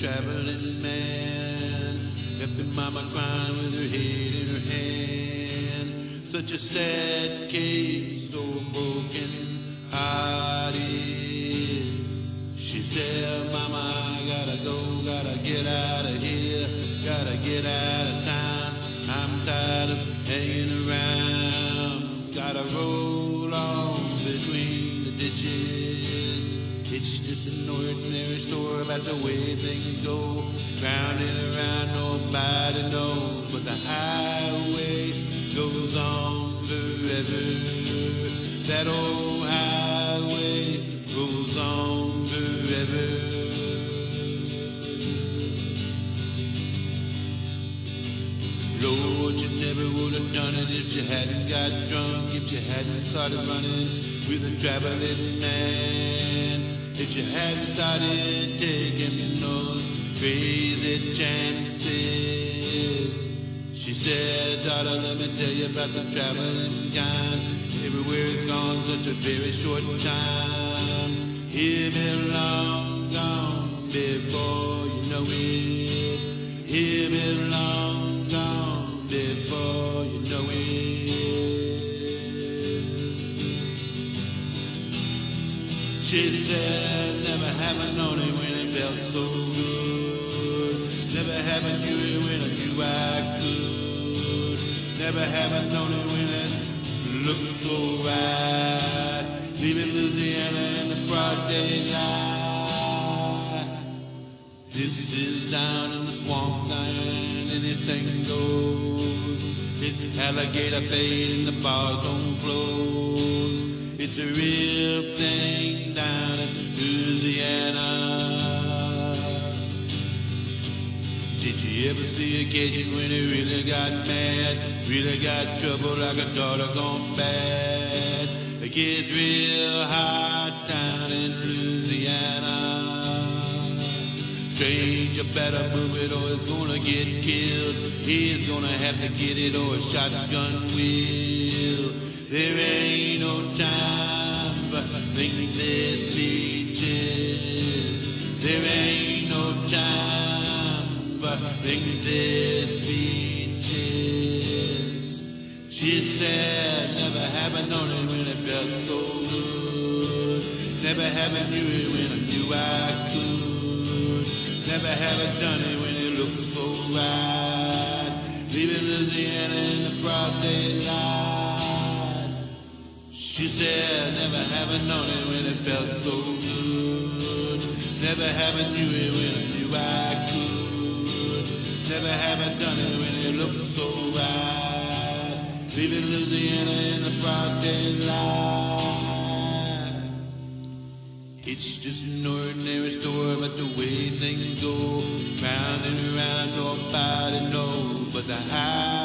traveling man. Left the mama crying with her head in her hand. Such a sad case, so broken hearted. She said, Mama, I gotta go, gotta get out of here, gotta get out of town. I'm tired of hanging around. Gotta roll about the way things go. Round and around, nobody knows, but the highway goes on forever. That old highway goes on forever. Lord, you never would have done it if you hadn't got drunk, if you hadn't started running with a traveling man, if you hadn't started taking those crazy chances. She said, daughter, let me tell you about the traveling kind. Everywhere is gone such a very short time. He'll be long gone before you know it. He'll be long gone before you know it. She said, never have I known it when it felt so good. Never have I knew it when I knew I could. Never have I known it when it looked so right. Leaving Louisiana in the broad daylight. This is down in the swamp land, anything goes. It's alligator bait and the bars don't close. It's a real Did you ever see a Cajun when he really got mad? Really got trouble like a daughter gone bad. It gets real hot down in Louisiana. Stranger better move it or it's gonna get killed. He's gonna have to get it or a shotgun will. There ain't no time for thinkless speeches. There ain't She said, never have I known it when it felt so good. Never have I knew it when I knew I could. Never have I done it when it looked so right. Leaving Louisiana in the broad daylight. She said, never have I known it when it felt so good. Never have I knew it when I knew I could. Never have I done it when it looked so. Leaving Louisiana in the broad daylight. It's just an ordinary story but the way things go. Round and around, nobody knows, but the high